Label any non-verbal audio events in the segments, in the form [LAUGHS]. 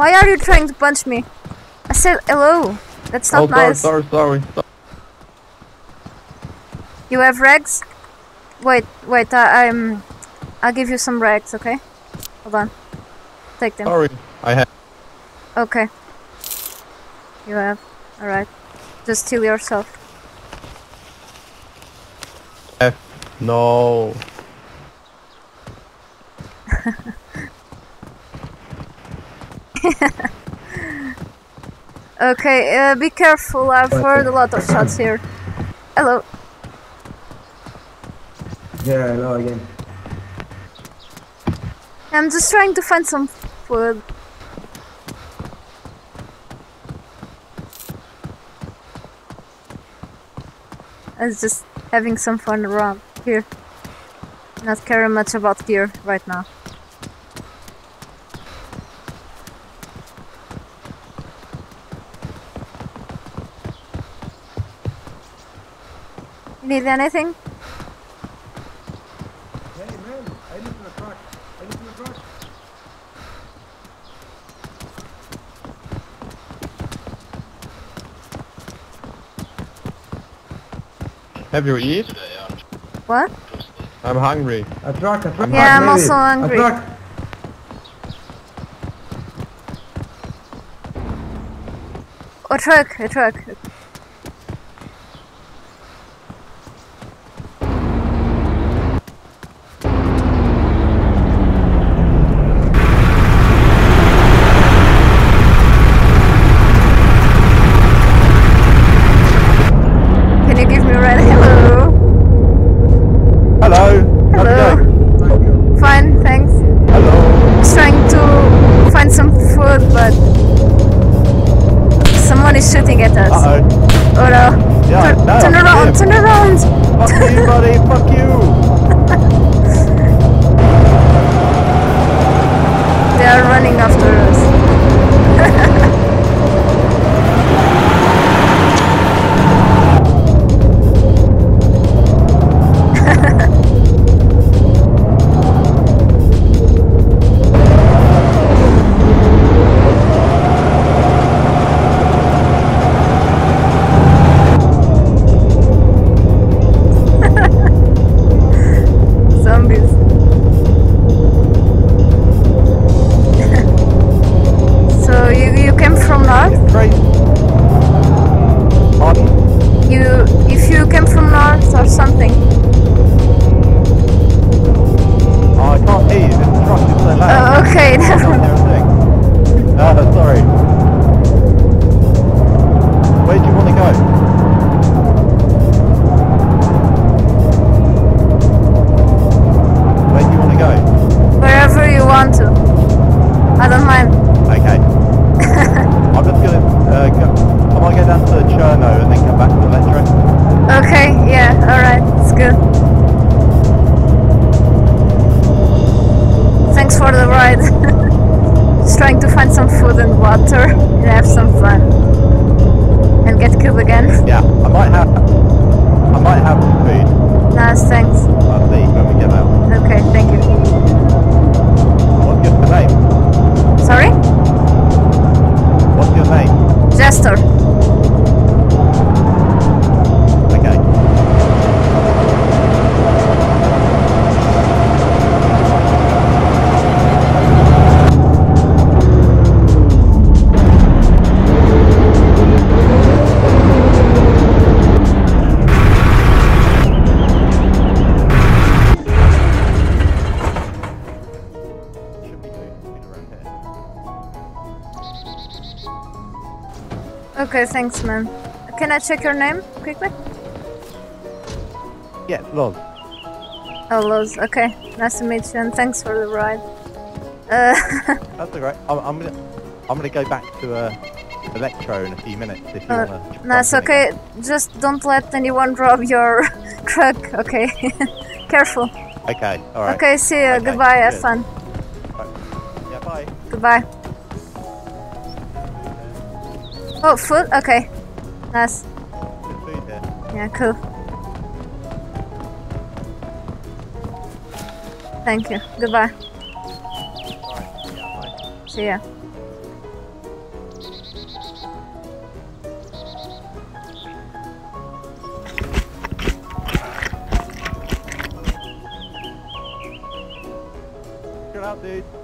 Why are you trying to punch me? I said hello. That's not oh, sorry, nice. sorry, sorry, sorry. You have rags? Wait, wait. I, I'm. I'll give you some rags. Okay. Hold on. Take them. Sorry. I have. Okay. You have. All right. Just heal yourself. No. [LAUGHS] [LAUGHS] Okay. Uh, be careful. I've heard a lot of shots here. Hello. Yeah, hello again. I'm just trying to find some food. I was just having some fun around here. Not caring much about gear right now. Need anything? Hey man, I live in a truck. I live in a truck. Have you eat? What? I'm hungry. A truck, a truck. Yeah, I'm maybe. also hungry. A truck. A truck, a truck. Oh no. Yeah, turn, no, turn around, him. turn around! Fuck you, [LAUGHS] buddy. Fuck you. They are running after us. Or something? Oh, I can't hear you. This truck is so loud. Oh, okay. [LAUGHS] water and have some fun. And get killed again. Yeah, I might have. I might have food. Nice, thanks. I'll see when we get out. Okay, thank you. Okay, thanks, man. Can I check your name quickly? Yeah, Loz. Oh, Loz. Okay, nice to meet you and thanks for the ride. Uh, [LAUGHS] That's alright. I'm, I'm gonna I'm gonna go back to uh, Elektro in a few minutes if you Uh, wanna. In okay. Just don't let anyone rob your [LAUGHS] truck, okay? [LAUGHS] Careful. Okay. All right. Okay, see you. Okay, Goodbye. Have good. fun. Yeah. Bye. Goodbye. Oh, food? Okay. Nice. Yeah, cool. Thank you. Goodbye. See ya. Get out, dude.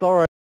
Sorry.